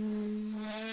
Mm-hmm.